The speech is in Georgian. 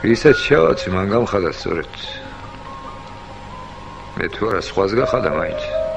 ვისაც შევაცი მან გამხადა სწორედ მე თუ არა სხვას გახადა მაინც.